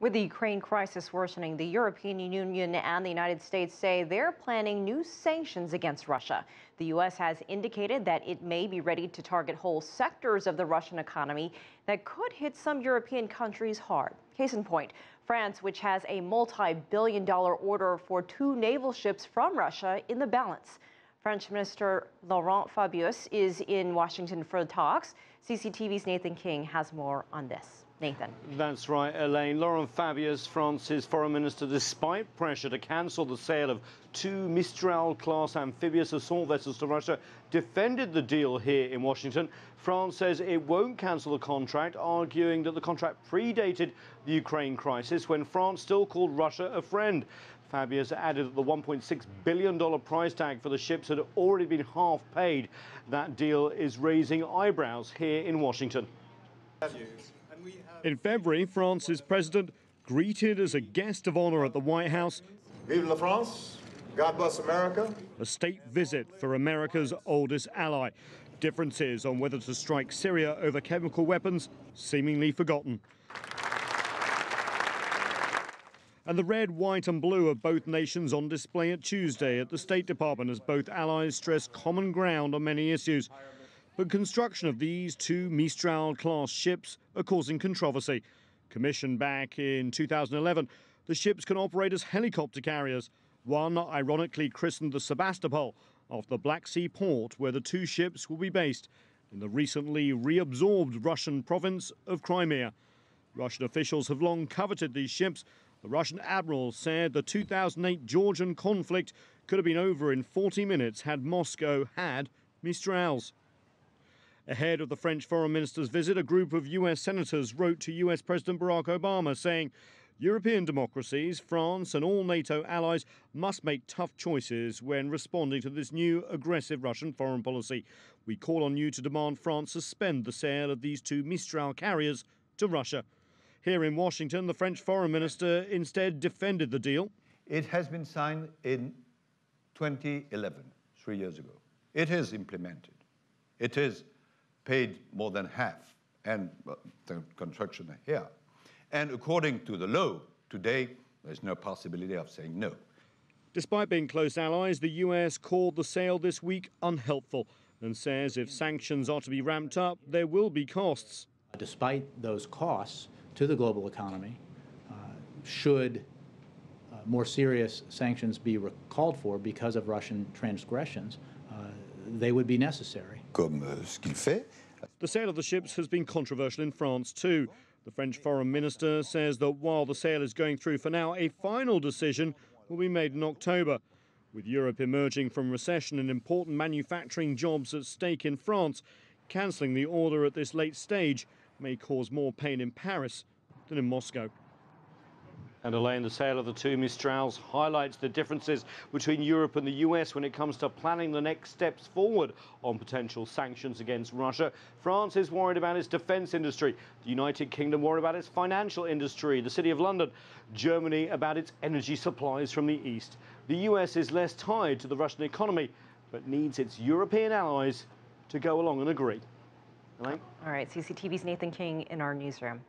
With the Ukraine crisis worsening, the European Union and the United States say they're planning new sanctions against Russia. The U.S. has indicated that it may be ready to target whole sectors of the Russian economy that could hit some European countries hard. Case in point, France, which has a multi billion dollar order for two naval ships from Russia in the balance. French Minister Laurent Fabius is in Washington for the talks. CCTV's Nathan King has more on this. Nathan. That's right, Elaine. Laurent Fabius, France's foreign minister, despite pressure to cancel the sale of two Mistral class amphibious assault vessels to Russia, defended the deal here in Washington. France says it won't cancel the contract, arguing that the contract predated the Ukraine crisis when France still called Russia a friend. Fabius added that the $1.6 billion price tag for the ships had already been half paid. That deal is raising eyebrows here in Washington. In February, France's president greeted as a guest of honor at the White House. Vive la France! God bless America! A state visit for America's oldest ally. Differences on whether to strike Syria over chemical weapons seemingly forgotten. And the red, white, and blue of both nations on display at Tuesday at the State Department as both allies stress common ground on many issues. But construction of these two Mistral class ships are causing controversy. Commissioned back in 2011, the ships can operate as helicopter carriers. One, ironically christened the Sebastopol, off the Black Sea port where the two ships will be based, in the recently reabsorbed Russian province of Crimea. Russian officials have long coveted these ships. The Russian admiral said the 2008 Georgian conflict could have been over in 40 minutes had Moscow had Mistrals. Ahead of the French foreign minister's visit, a group of US senators wrote to US President Barack Obama saying European democracies, France, and all NATO allies must make tough choices when responding to this new aggressive Russian foreign policy. We call on you to demand France suspend the sale of these two Mistral carriers to Russia. Here in Washington, the French foreign minister instead defended the deal. It has been signed in 2011, three years ago. It is implemented. It is paid more than half, and the construction here. And according to the law, today there's no possibility of saying no. Despite being close allies, the US called the sale this week unhelpful and says if sanctions are to be ramped up, there will be costs. Despite those costs to the global economy, uh, should uh, more serious sanctions be called for because of Russian transgressions, uh, they would be necessary. Comme euh, ce qu'il fait. The sale of the ships has been controversial in France too. The French foreign minister says that while the sale is going through for now, a final decision will be made in October. With Europe emerging from recession and important manufacturing jobs at stake in France, cancelling the order at this late stage may cause more pain in Paris than in Moscow. And Elaine, the sale of the two Mistrals highlights the differences between Europe and the US when it comes to planning the next steps forward on potential sanctions against Russia. France is worried about its defence industry, the United Kingdom worried about its financial industry, the City of London, Germany about its energy supplies from the east. The US is less tied to the Russian economy, but needs its European allies to go along and agree. Elaine? All right, CCTV's Nathan King in our newsroom.